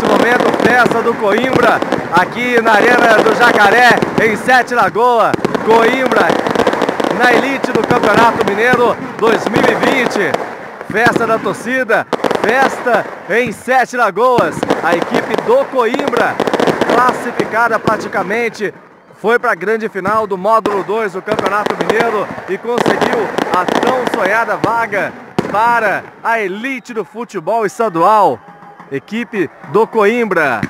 Neste momento, festa do Coimbra, aqui na Arena do Jacaré, em Sete Lagoas. Coimbra, na elite do Campeonato Mineiro 2020. Festa da torcida, festa em Sete Lagoas. A equipe do Coimbra, classificada praticamente, foi para a grande final do módulo 2 do Campeonato Mineiro e conseguiu a tão sonhada vaga para a elite do futebol estadual. Equipe do Coimbra.